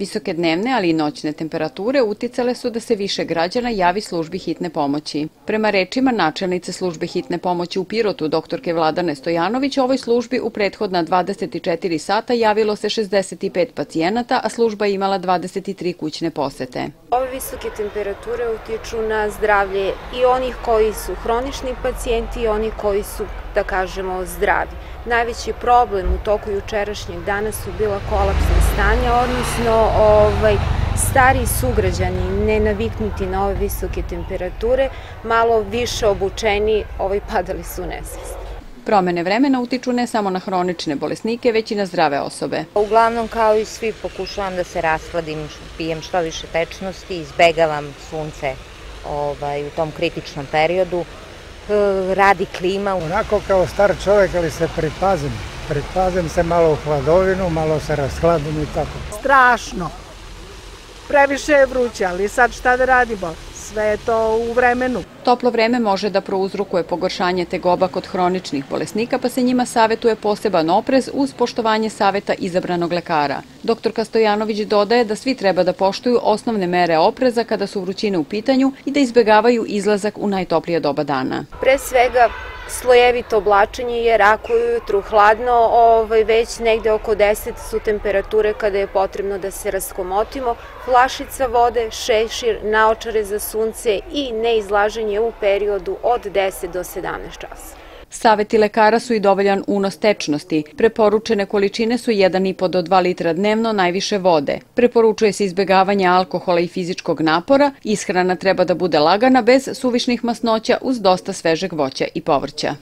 Visoke dnevne, ali i noćne temperature uticale su da se više građana javi službi hitne pomoći. Prema rečima načelnice službe hitne pomoći u Pirotu, doktorke Vladane Stojanović, ovoj službi u prethodna 24 sata javilo se 65 pacijenata, a služba imala 23 kućne posete. Ove visoke temperature utiču na zdravlje i onih koji su hronični pacijenti i oni koji su, da kažemo, zdravi. Najveći problem u toku jučerašnjeg dana su bila kolapsna stanja, odnosno ovaj, stari sugrađani, nenaviknuti na ove visoke temperature, malo više obučeni, ovaj, padali su u nesvest. Promene vremena utiču ne samo na hronične bolesnike, već i na zdrave osobe. Uglavnom, kao i svi, pokušavam da se raskladim, pijem što više tečnosti, izbegavam sunce ovaj, u tom kritičnom periodu, e, radi klima. Onako kao star čovek, ali se pripazim. Pripazim se malo u hladovinu, malo se raskladim i tako. Strašno. Previše je vruće, ali sad šta da radimo? Sve je to u vremenu. Toplo vreme može da prouzrukuje pogoršanje tegoba kod hroničnih bolesnika, pa se njima savetuje poseban oprez uz poštovanje saveta izabranog lekara. Dr. Stojanović dodaje da svi treba da poštuju osnovne mere opreza kada su vrućine u pitanju i da izbegavaju izlazak u najtoplije doba dana. Pre svega slojevito oblačenje jer ako je ujutru hladno, ovaj, već negde oko 10 su temperature kada je potrebno da se raskomotimo, flašica vode, šešir, naočare za sunce i neizlaženje u periodu od 10 do 17 časa. Saveti lekara su i dovoljan unos tečnosti. Preporučene količine su 1,5 do 2 litra dnevno najviše vode. Preporučuje se izbegavanje alkohola i fizičkog napora. Ishrana treba da bude lagana bez suvišnih masnoća uz dosta svežeg voća i povrća.